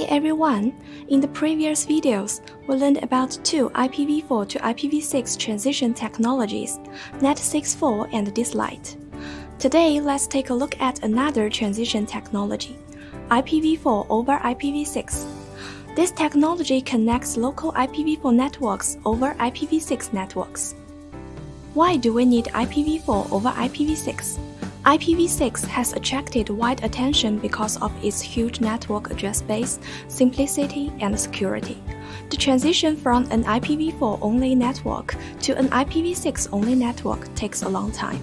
Hey everyone! In the previous videos, we learned about two IPv4 to IPv6 transition technologies, NAT64 and DS-Lite. Today, let's take a look at another transition technology, IPv4 over IPv6. This technology connects local IPv4 networks over IPv6 networks. Why do we need IPv4 over IPv6? IPv6 has attracted wide attention because of its huge network address space, simplicity, and security. The transition from an IPv4 only network to an IPv6 only network takes a long time.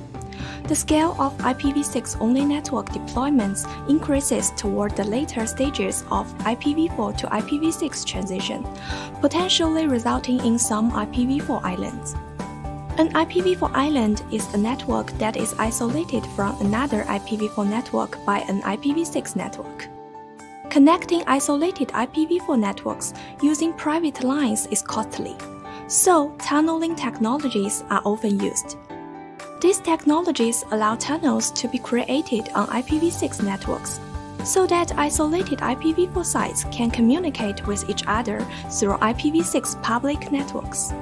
The scale of IPv6 only network deployments increases toward the later stages of IPv4 to IPv6 transition, potentially resulting in some IPv4 islands. An IPv4 island is a network that is isolated from another IPv4 network by an IPv6 network. Connecting isolated IPv4 networks using private lines is costly, so tunneling technologies are often used. These technologies allow tunnels to be created on IPv6 networks so that isolated IPv4 sites can communicate with each other through IPv6 public networks.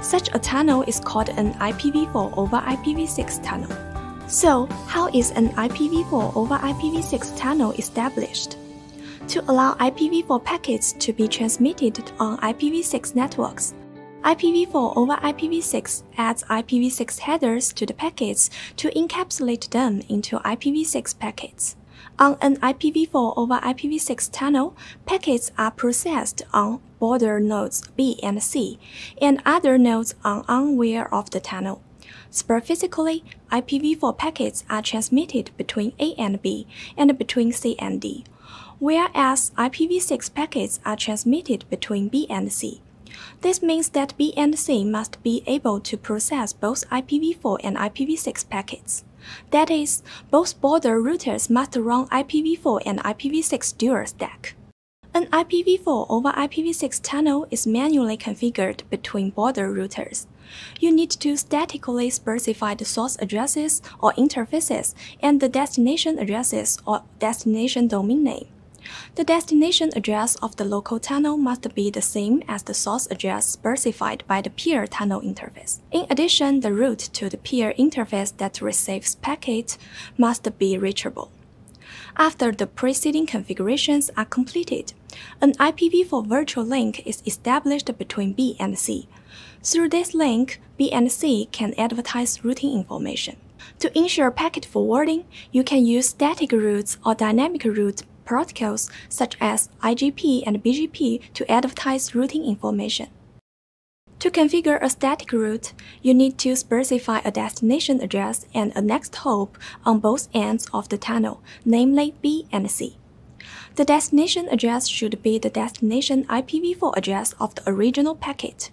Such a tunnel is called an IPv4 over IPv6 tunnel. So, how is an IPv4 over IPv6 tunnel established? To allow IPv4 packets to be transmitted on IPv6 networks, IPv4 over IPv6 adds IPv6 headers to the packets to encapsulate them into IPv6 packets. On an IPv4 over IPv6 tunnel, packets are processed on border nodes B and C, and other nodes are unaware of the tunnel. Specifically, IPv4 packets are transmitted between A and B and between C and D, whereas IPv6 packets are transmitted between B and C. This means that B and C must be able to process both IPv4 and IPv6 packets. That is, both border routers must run IPv4 and IPv6 dual stack. An IPv4 over IPv6 tunnel is manually configured between border routers. You need to statically specify the source addresses or interfaces and the destination addresses or destination domain name. The destination address of the local tunnel must be the same as the source address specified by the peer tunnel interface. In addition, the route to the peer interface that receives packet must be reachable. After the preceding configurations are completed, an IPv4 virtual link is established between B and C. Through this link, B and C can advertise routing information. To ensure packet forwarding, you can use static routes or dynamic route protocols such as IGP and BGP to advertise routing information. To configure a static route, you need to specify a destination address and a next hop on both ends of the tunnel, namely B and C. The destination address should be the destination IPv4 address of the original packet,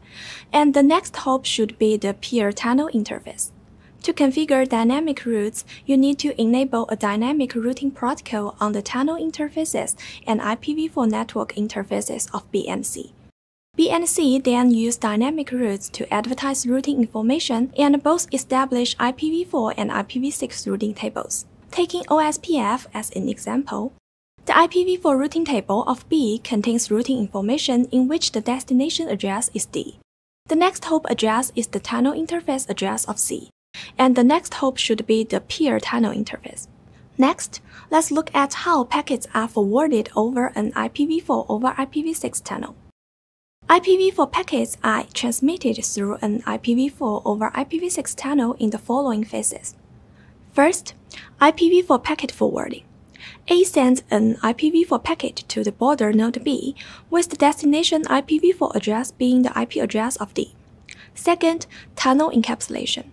and the next hop should be the peer tunnel interface. To configure dynamic routes, you need to enable a dynamic routing protocol on the tunnel interfaces and IPv4 network interfaces of BNC. BNC then use dynamic routes to advertise routing information and both establish IPv4 and IPv6 routing tables. Taking OSPF as an example, the IPv4 routing table of B contains routing information in which the destination address is D. The next hop address is the tunnel interface address of C and the next hop should be the peer tunnel interface. Next, let's look at how packets are forwarded over an IPv4 over IPv6 tunnel. IPv4 packets are transmitted through an IPv4 over IPv6 tunnel in the following phases. First, IPv4 packet forwarding. A sends an IPv4 packet to the border node B, with the destination IPv4 address being the IP address of D. Second, tunnel encapsulation.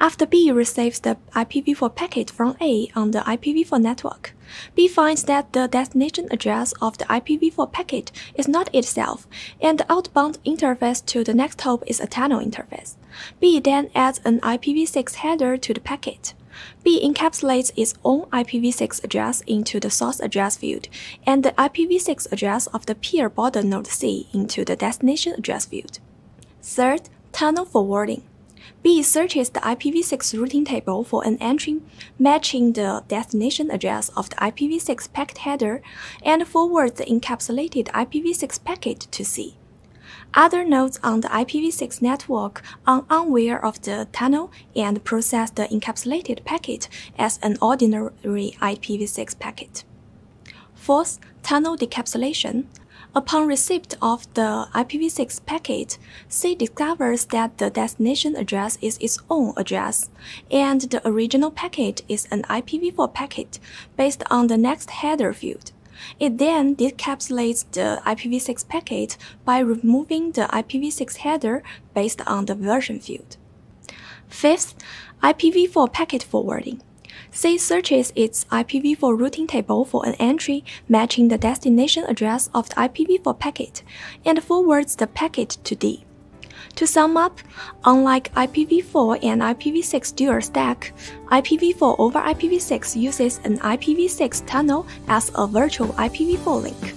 After B receives the IPv4 packet from A on the IPv4 network, B finds that the destination address of the IPv4 packet is not itself, and the outbound interface to the next hop is a tunnel interface. B then adds an IPv6 header to the packet. B encapsulates its own IPv6 address into the source address field, and the IPv6 address of the peer border node C into the destination address field. Third, tunnel forwarding. B searches the IPv6 routing table for an entry matching the destination address of the IPv6 packet header and forwards the encapsulated IPv6 packet to C. Other nodes on the IPv6 network are unaware of the tunnel and process the encapsulated packet as an ordinary IPv6 packet. Fourth, tunnel decapsulation. Upon receipt of the IPv6 packet, C discovers that the destination address is its own address, and the original packet is an IPv4 packet based on the next header field. It then decapsulates the IPv6 packet by removing the IPv6 header based on the version field. Fifth, IPv4 packet forwarding. C searches its IPv4 routing table for an entry matching the destination address of the IPv4 packet and forwards the packet to D. To sum up, unlike IPv4 and IPv6 dual stack, IPv4 over IPv6 uses an IPv6 tunnel as a virtual IPv4 link.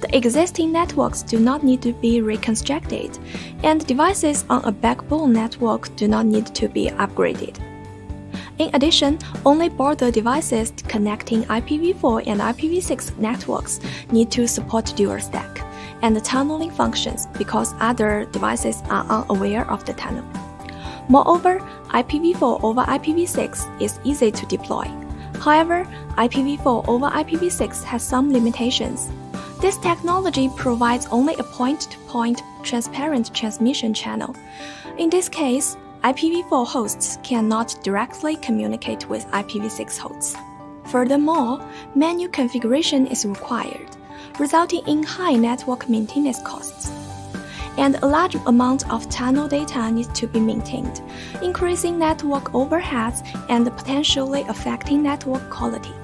The existing networks do not need to be reconstructed, and devices on a backbone network do not need to be upgraded. In addition, only border devices connecting IPv4 and IPv6 networks need to support dual stack and the tunneling functions because other devices are unaware of the tunnel. Moreover, IPv4 over IPv6 is easy to deploy. However, IPv4 over IPv6 has some limitations. This technology provides only a point-to-point -point transparent transmission channel. In this case, IPv4 hosts cannot directly communicate with IPv6 hosts. Furthermore, menu configuration is required resulting in high network maintenance costs. And a large amount of tunnel data needs to be maintained, increasing network overheads and potentially affecting network quality.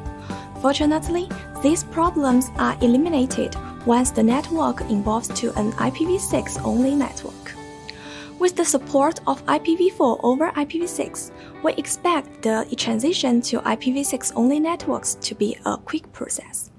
Fortunately, these problems are eliminated once the network evolves to an IPv6 only network. With the support of IPv4 over IPv6, we expect the transition to IPv6 only networks to be a quick process.